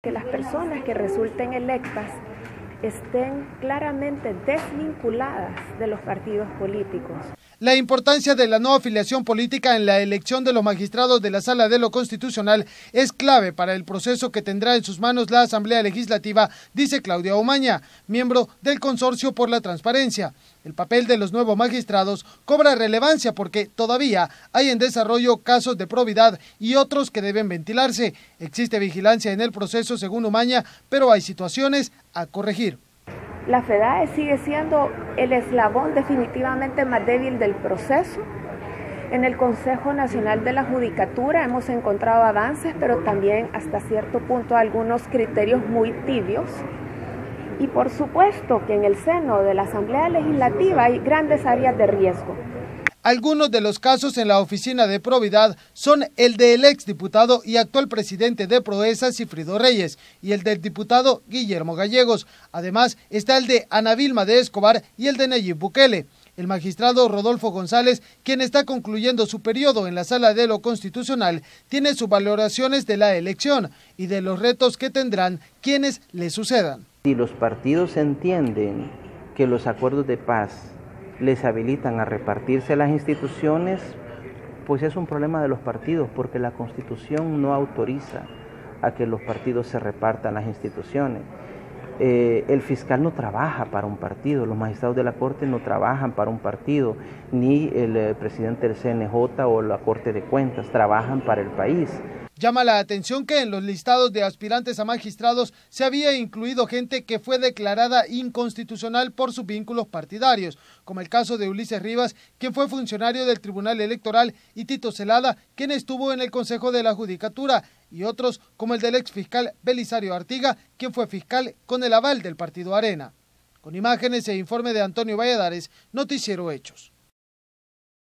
Que las personas que resulten electas estén claramente desvinculadas de los partidos políticos. La importancia de la no afiliación política en la elección de los magistrados de la Sala de lo Constitucional es clave para el proceso que tendrá en sus manos la Asamblea Legislativa, dice Claudia Omaña, miembro del Consorcio por la Transparencia. El papel de los nuevos magistrados cobra relevancia porque todavía hay en desarrollo casos de probidad y otros que deben ventilarse. Existe vigilancia en el proceso, según Omaña, pero hay situaciones a corregir la FEDAE sigue siendo el eslabón definitivamente más débil del proceso. En el Consejo Nacional de la Judicatura hemos encontrado avances, pero también hasta cierto punto algunos criterios muy tibios. Y por supuesto que en el seno de la Asamblea Legislativa hay grandes áreas de riesgo. Algunos de los casos en la oficina de probidad son el del exdiputado y actual presidente de Proesa, Cifrido Reyes, y el del diputado Guillermo Gallegos. Además, está el de Ana Vilma de Escobar y el de Nayib Bukele. El magistrado Rodolfo González, quien está concluyendo su periodo en la sala de lo constitucional, tiene sus valoraciones de la elección y de los retos que tendrán quienes le sucedan. Si los partidos entienden que los acuerdos de paz les habilitan a repartirse las instituciones, pues es un problema de los partidos, porque la Constitución no autoriza a que los partidos se repartan las instituciones. Eh, el fiscal no trabaja para un partido, los magistrados de la Corte no trabajan para un partido, ni el eh, presidente del CNJ o la Corte de Cuentas trabajan para el país. Llama la atención que en los listados de aspirantes a magistrados se había incluido gente que fue declarada inconstitucional por sus vínculos partidarios, como el caso de Ulises Rivas, quien fue funcionario del Tribunal Electoral, y Tito Celada, quien estuvo en el Consejo de la Judicatura, y otros como el del ex fiscal Belisario Artiga, quien fue fiscal con el aval del partido Arena. Con imágenes e informe de Antonio Valladares, Noticiero Hechos.